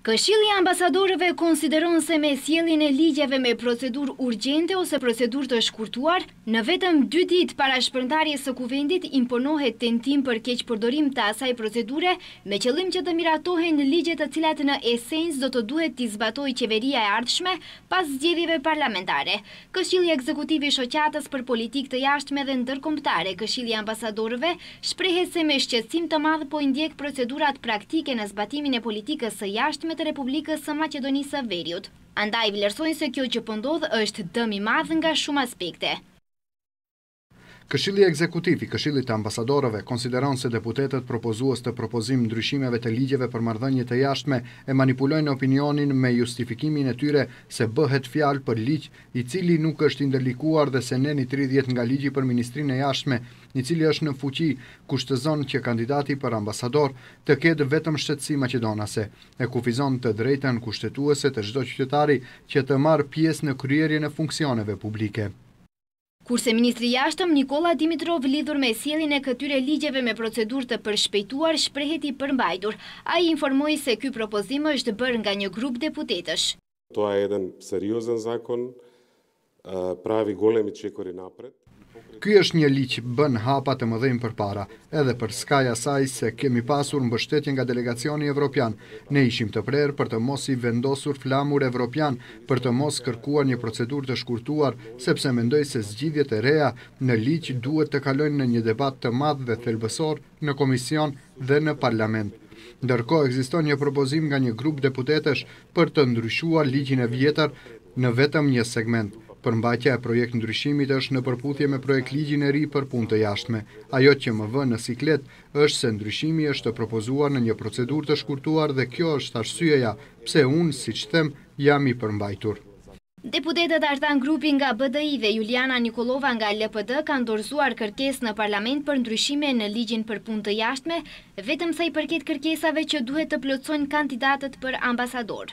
Këshilli i Ambasadorëve konsideron se me sjelljen e ligjeve me procedurë urgjente ose procedurë të shkurtuar, në vetëm dy ditë para shpërndarjes së Kuvendit imponohet tentim për keqpërdorim të asaj procedure me qëllim që të miratohen ligjet të cilat në esencë do të duhet t'i zbatojë Qeveria e ardhshme pas zgjedhjeve parlamentare. Këshilli Ekzekutiv i Shoqatës për Politikë të Jashtme dhe Ndërkombëtare, Këshilli i Ambasadorëve, shprehet se me shqetësim të madh po i ndjek procedurat praktike në zbatimin e politikës së jashtme të Republikës së Maqedonisë së Veriut. Andaj vlerësojnë se kjo që po ndodh është dëm i madh nga shumë aspekte. Këshilli Ekzekutiv i Këshillit të Ambasadorëve konsideron se deputetët propozues të propozim ndryshimeve të ligjeve për marrëdhënie të jashtme e manipulojnë opinionin me justifikimin e tyre se bëhet fjalë për ligj i cili nuk është i ndërlikuar dhe se neni tridhjetë nga ligji për Ministrinë e Jashtme i cili është në fuqi kushtëzon që kandidati për ambasador të ketë vetëm shtetësi maqedonase e kufizon të drejtën kushtetuese të çdo qytetari që të marrë pjesë në kryerjen e funksioneve publike. Kurse ministri i Jashtëm, Nikolla Dimitrov lidhur me sjelljen e këtyre ligjeve me procedurë të përshpejtuar shprehet i përmbajtur. Ai informoi se ky propozim është bërë nga një grup deputetësh. Toa e eden seriozen zakon, pravi golemi çekori napred. Ky është një ligj, bën hapa të mëdhenj përpara, edhe përskaj asaj se kemi pasur mbështetje nga delegacioni evropian. Ne ishim të prerë për të mos i vendosur flamur evropian për të mos kërkuar një procedurë të shkurtuar, sepse mendoj se zgjidhjet e reja në ligj duhet të kalojnë në një debat të madh dhe thelbësor në komision dhe në parlament. Ndërkohë ekziston një propozim nga një grup deputetësh për të ndryshuar ligjin e vjetër në vetëm një segment. Përmbajtja e projektndryshimit është në përputhje me projektligjin e ri për punë të jashtme. Ajo që më vë në siklet është se ndryshimi është propozuar në një procedurë të shkurtuar dhe kjo është arsyeja pse unë, siç them, Jam i përmbajtur. Deputetët Artan Grubi nga BDI dhe Juliana Nikollova nga LPD kanë dorëzuar kërkesë në Parlament për ndryshime në Ligjin për Punë të Jashtme, vetëm sa i përket kërkesave që duhet të plotësojnë kandidatët për ambasador.